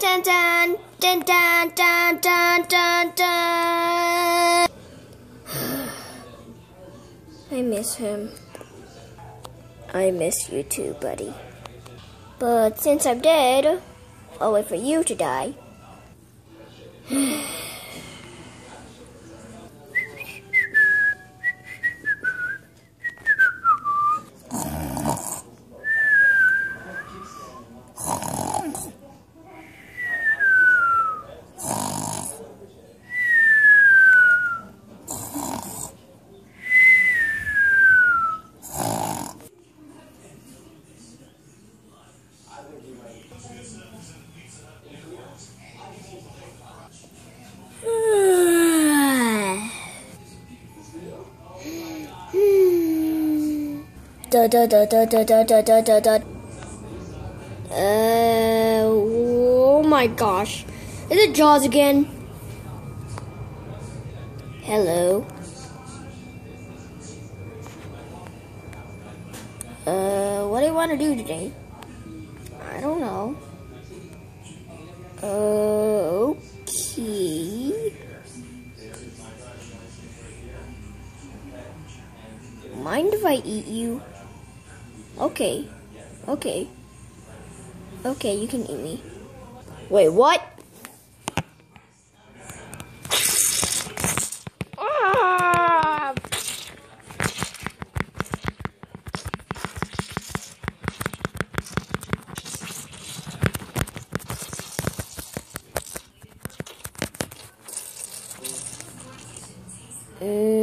Dun dun dun dun dun dun dun dun. I miss him. I miss you too, buddy. But since I'm dead, I'll wait for you to die. Da da da da da da da da da da. Uh, oh my gosh. Is it Jaws again? Hello. Uh, what do you want to do today? I don't know. Uh, okay. Mind if I eat you? Okay. Okay. Okay, you can eat me. Wait, what? Uh,